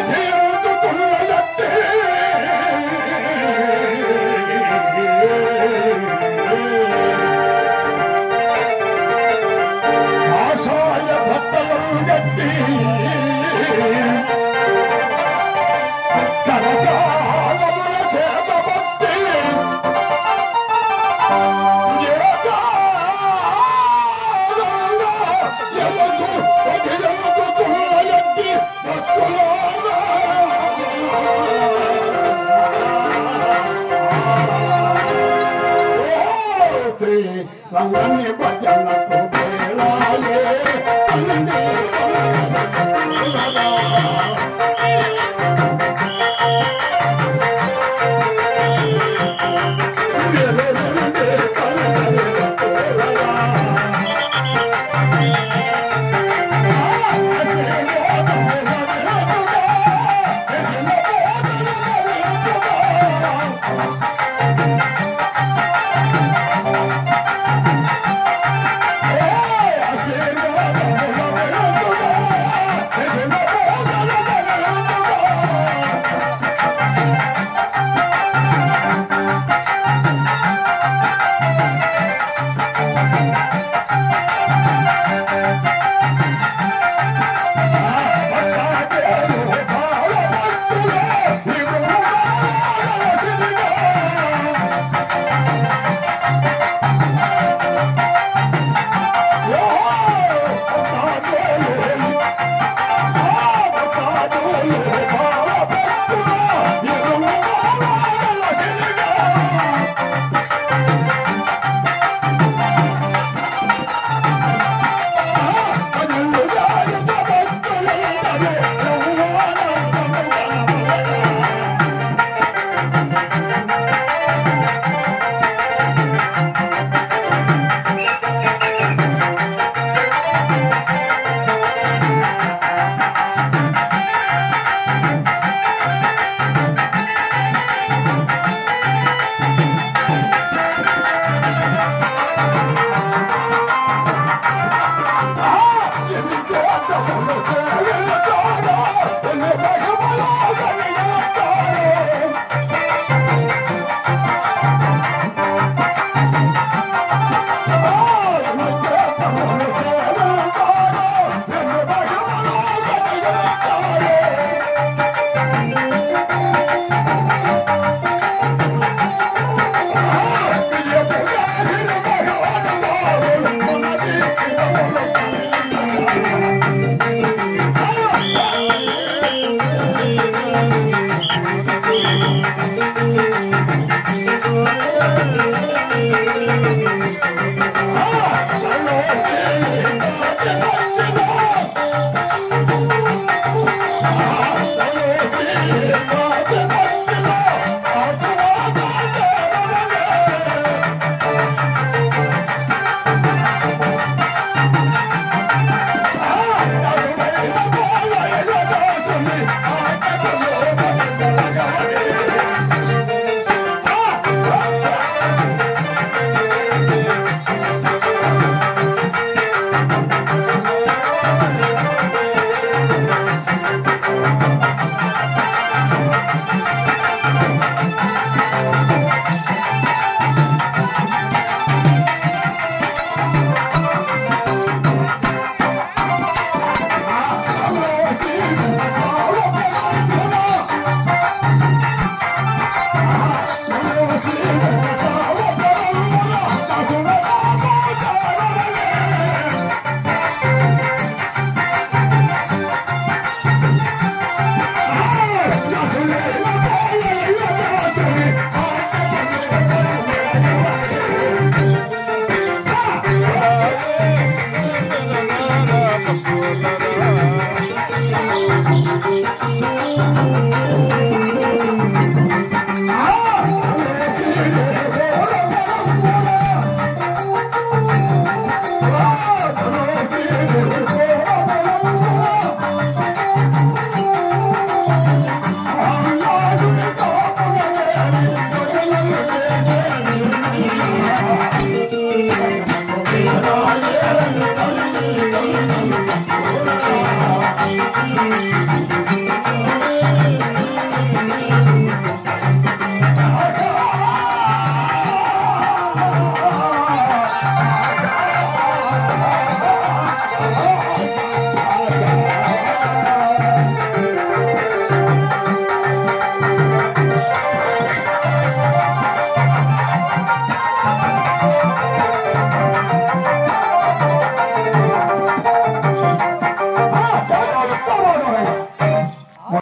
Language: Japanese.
Right here. 老远你把枪拿